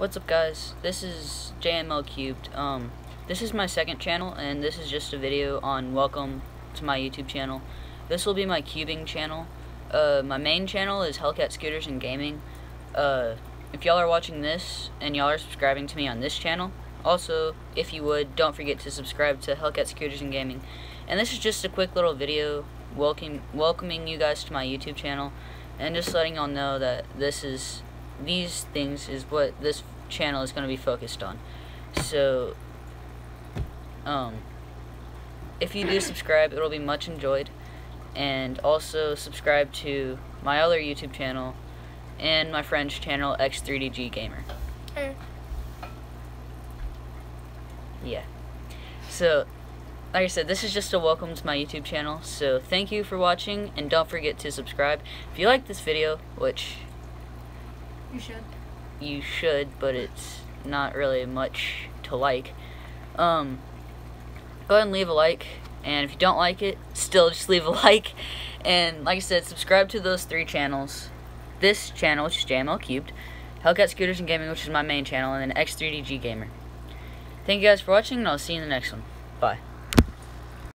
What's up guys? This is JML Cubed. Um, this is my second channel and this is just a video on welcome to my YouTube channel. This will be my cubing channel. Uh, my main channel is Hellcat Scooters and Gaming. Uh, if y'all are watching this and y'all are subscribing to me on this channel, also, if you would, don't forget to subscribe to Hellcat Scooters and Gaming. And this is just a quick little video welcome, welcoming you guys to my YouTube channel and just letting y'all know that this is these things is what this channel is going to be focused on. So, um, if you do subscribe, it'll be much enjoyed. And also subscribe to my other YouTube channel and my friend's channel, X3DG Gamer. Hey. Yeah. So, like I said, this is just a welcome to my YouTube channel. So, thank you for watching, and don't forget to subscribe. If you like this video, which You should. you should, but it's not really much to like. Um, go ahead and leave a like, and if you don't like it, still just leave a like. And like I said, subscribe to those three channels. This channel, which is JML Cubed, Hellcat Scooters and Gaming, which is my main channel, and then X3DG Gamer. Thank you guys for watching, and I'll see you in the next one. Bye.